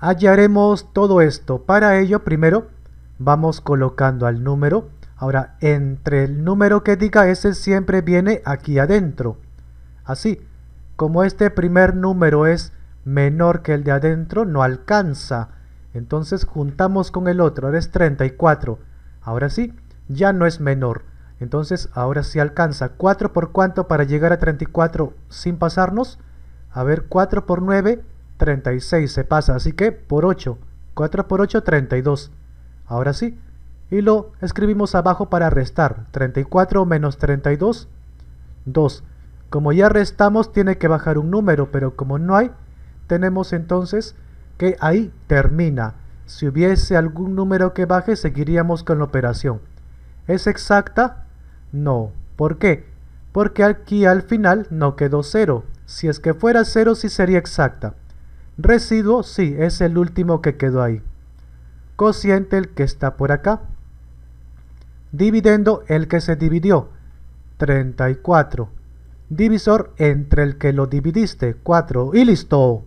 hallaremos todo esto. Para ello, primero, vamos colocando al número. Ahora, entre el número que diga ese siempre viene aquí adentro. Así, como este primer número es menor que el de adentro, no alcanza. Entonces juntamos con el otro, ahora es 34. Ahora sí, ya no es menor. Entonces ahora sí alcanza. 4 por cuánto para llegar a 34 sin pasarnos. A ver, 4 por 9, 36 se pasa. Así que por 8. 4 por 8, 32. Ahora sí. Y lo escribimos abajo para restar. 34 menos 32, 2. Como ya restamos tiene que bajar un número, pero como no hay, tenemos entonces que ahí termina. Si hubiese algún número que baje, seguiríamos con la operación. ¿Es exacta? No. ¿Por qué? Porque aquí al final no quedó cero. Si es que fuera cero, sí sería exacta. Residuo, sí, es el último que quedó ahí. Cociente, el que está por acá. Dividendo, el que se dividió. 34 divisor entre el que lo dividiste, 4, y listo.